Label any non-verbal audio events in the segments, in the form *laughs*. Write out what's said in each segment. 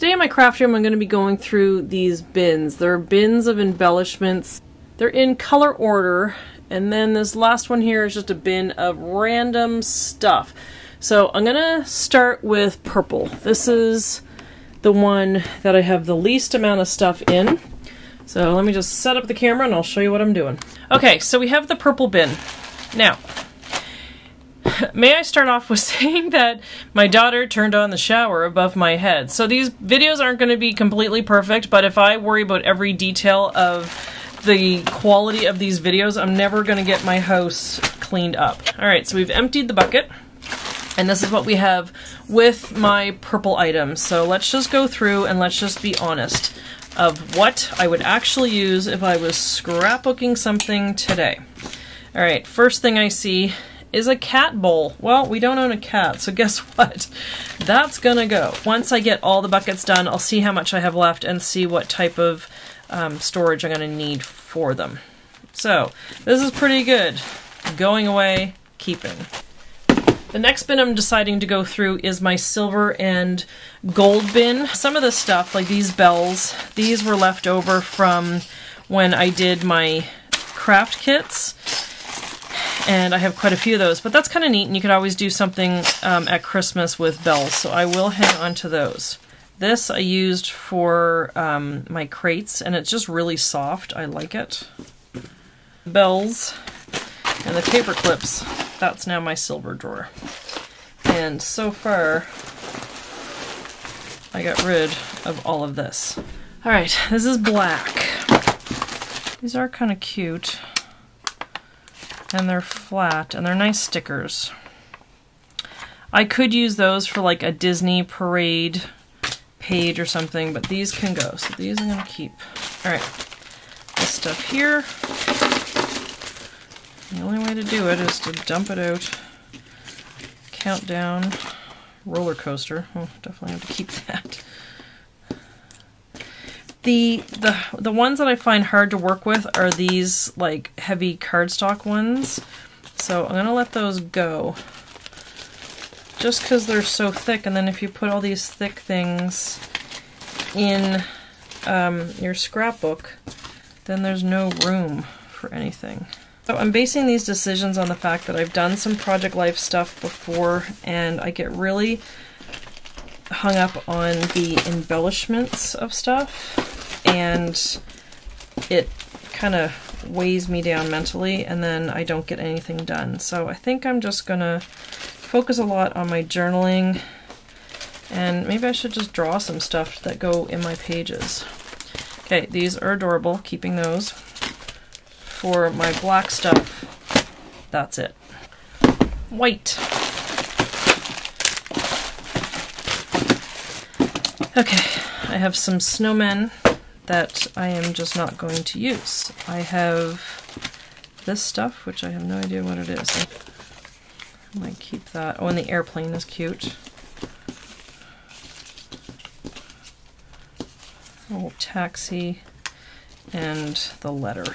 Today in my craft room I'm going to be going through these bins. They're bins of embellishments. They're in color order and then this last one here is just a bin of random stuff. So I'm going to start with purple. This is the one that I have the least amount of stuff in. So let me just set up the camera and I'll show you what I'm doing. Okay, so we have the purple bin. Now, *laughs* may I start off with *laughs* saying that my daughter turned on the shower above my head. So these videos aren't going to be completely perfect, but if I worry about every detail of the quality of these videos, I'm never going to get my house cleaned up. Alright, so we've emptied the bucket. And this is what we have with my purple items. So let's just go through and let's just be honest of what I would actually use if I was scrapbooking something today. Alright, first thing I see is a cat bowl. Well, we don't own a cat, so guess *laughs* what? That's gonna go. Once I get all the buckets done, I'll see how much I have left and see what type of um, storage I'm gonna need for them. So, this is pretty good. Going away, keeping. The next bin I'm deciding to go through is my silver and gold bin. Some of the stuff, like these bells, these were left over from when I did my craft kits and I have quite a few of those, but that's kind of neat, and you could always do something um, at Christmas with bells, so I will hang on to those. This I used for um, my crates, and it's just really soft. I like it. Bells and the paper clips, that's now my silver drawer. And so far, I got rid of all of this. Alright, this is black. These are kind of cute and they're flat and they're nice stickers. I could use those for like a Disney parade page or something, but these can go. So these I'm to keep. All right, this stuff here. The only way to do it is to dump it out. Countdown roller coaster. Oh, definitely have to keep *laughs* that. The, the the ones that I find hard to work with are these like heavy cardstock ones. So I'm gonna let those go. Just because they're so thick and then if you put all these thick things in um, your scrapbook, then there's no room for anything. So I'm basing these decisions on the fact that I've done some Project Life stuff before and I get really hung up on the embellishments of stuff and it kind of weighs me down mentally and then I don't get anything done. So I think I'm just gonna focus a lot on my journaling and maybe I should just draw some stuff that go in my pages. Okay, these are adorable, keeping those. For my black stuff, that's it. White. Okay, I have some snowmen that I am just not going to use. I have this stuff, which I have no idea what it is. I might keep that. Oh, and the airplane is cute. Oh, taxi and the letter.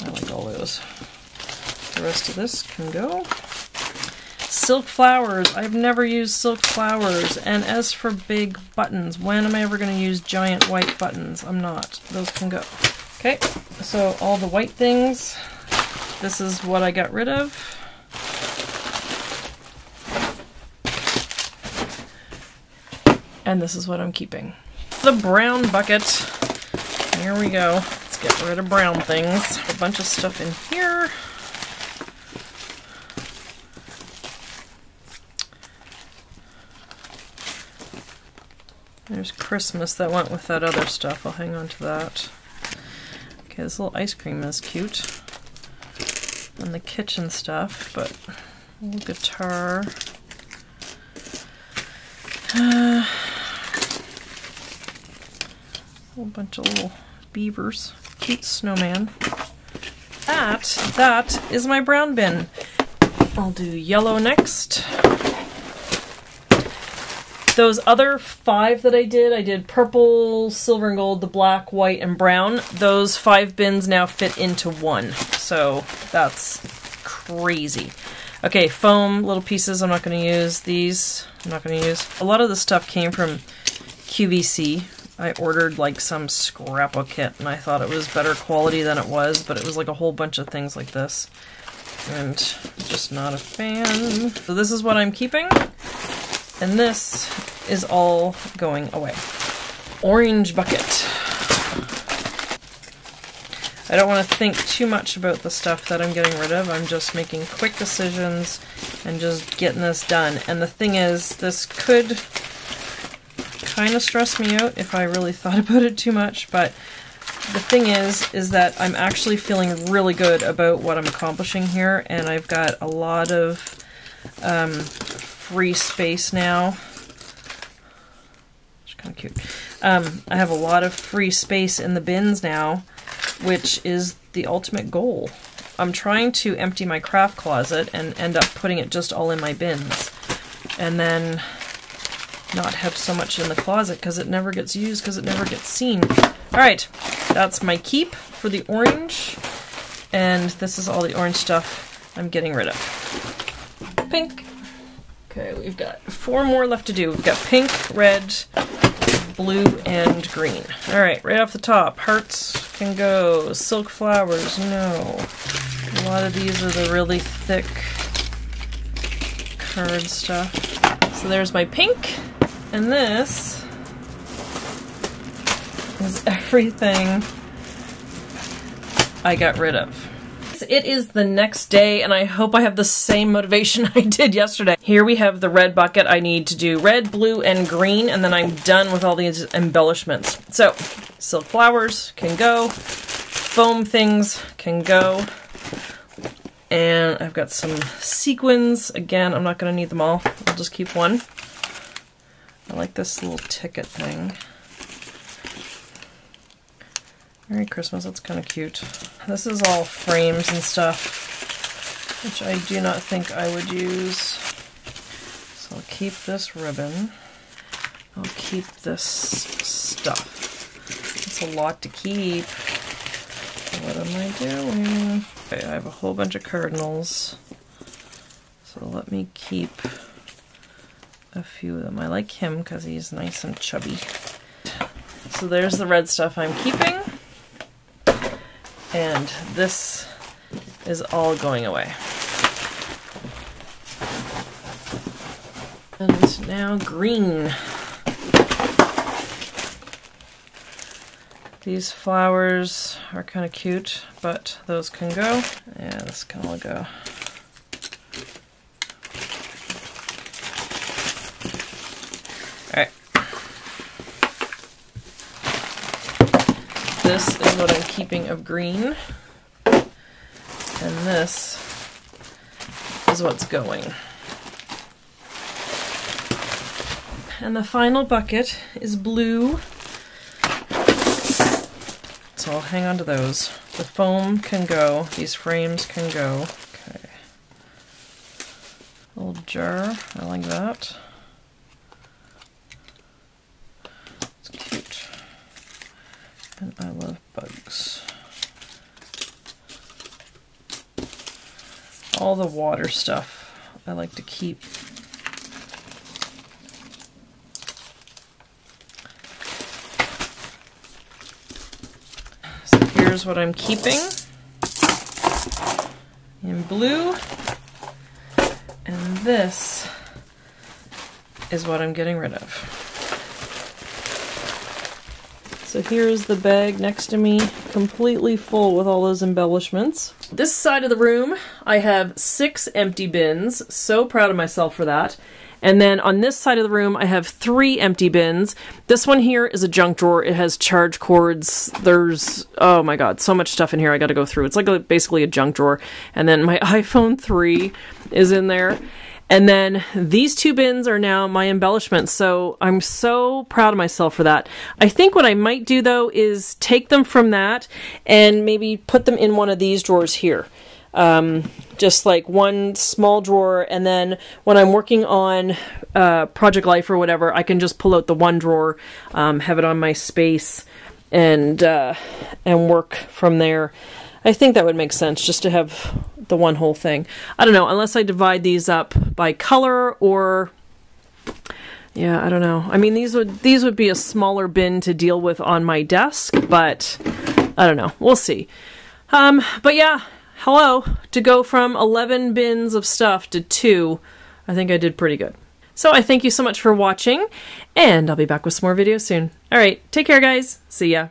I like all those. The rest of this can go. Silk flowers. I've never used silk flowers. And as for big buttons, when am I ever going to use giant white buttons? I'm not. Those can go. Okay, so all the white things, this is what I got rid of. And this is what I'm keeping. The brown bucket. Here we go. Let's get rid of brown things. A bunch of stuff in here. There's Christmas that went with that other stuff. I'll hang on to that. Okay, this little ice cream is cute. And the kitchen stuff, but a little guitar. Uh, *sighs* a whole bunch of little beavers. Cute snowman. That, that is my brown bin. I'll do yellow next those other five that I did, I did purple, silver and gold, the black, white, and brown. Those five bins now fit into one. So that's crazy. Okay, foam, little pieces I'm not going to use. These I'm not going to use. A lot of the stuff came from QVC. I ordered like some scrapbook kit and I thought it was better quality than it was, but it was like a whole bunch of things like this. And just not a fan. So this is what I'm keeping. And this is all going away. Orange bucket. I don't want to think too much about the stuff that I'm getting rid of. I'm just making quick decisions and just getting this done. And the thing is, this could kind of stress me out if I really *laughs* thought about it too much, but the thing is, is that I'm actually feeling really good about what I'm accomplishing here, and I've got a lot of um, free space now. It's kind of cute. Um, I have a lot of free space in the bins now, which is the ultimate goal. I'm trying to empty my craft closet and end up putting it just all in my bins. And then not have so much in the closet because it never gets used because it never gets seen. Alright, that's my keep for the orange. And this is all the orange stuff I'm getting rid of. Pink. Okay, we've got four more left to do. We've got pink, red, blue, and green. Alright, right off the top, hearts can go. Silk flowers, no. A lot of these are the really thick card stuff. So there's my pink. And this is *laughs* everything I got rid of. It is the next day and I hope I have the same motivation *laughs* I did yesterday. Here we have the red bucket. I need to do red, blue, and green and then I'm done with all these embellishments. So, silk flowers can go, foam things can go, and I've got some sequins. Again, I'm not going to need them all. I'll just keep one. I like this little ticket thing. Merry Christmas, that's kind of cute. This is all frames and stuff, which I do not think I would use. So I'll keep this ribbon. I'll keep this stuff. It's a lot to keep. What am I doing? Okay, I have a whole bunch of cardinals. So let me keep a few of them. I like him because he's nice and chubby. So there's the red stuff I'm keeping. And this is all going away. And now green. These flowers are kind of cute, but those can go. Yeah, this can all go. This is what I'm keeping of green. And this is what's going. And the final bucket is blue. So I'll hang on to those. The foam can go. These frames can go. Okay. Little jar. I like that. It's cute. and I All the water stuff I like to keep. So here's what I'm keeping in blue. And this is what I'm getting rid of. So here's the bag next to me, completely full with all those embellishments. This side of the room, I have six empty bins. So proud of myself for that. And then on this side of the room, I have three empty bins. This one here is a junk drawer. It has charge cords. There's, oh my god, so much stuff in here I gotta go through. It's like a, basically a junk drawer. And then my *laughs* iPhone 3 is in there. And then these two bins are now my embellishments. So I'm so proud of myself for that. I think what I might do though is take them from that and maybe put them in one of these drawers here. Um, just like one small drawer and then when I'm working on uh, Project Life or whatever, I can just pull out the one drawer, um, have it on my space and uh, and work from there. I think that would make sense just to have the one whole thing. I don't know, unless I divide these up by color or Yeah, I don't know. I mean, these would these would be a smaller bin to deal with on my desk, but I don't know. We'll see. Um, but yeah, hello. To go from 11 bins of stuff to 2, I think I did pretty good. So I thank you so much for watching, and I'll be back with some more videos soon. Alright, take care guys. See ya.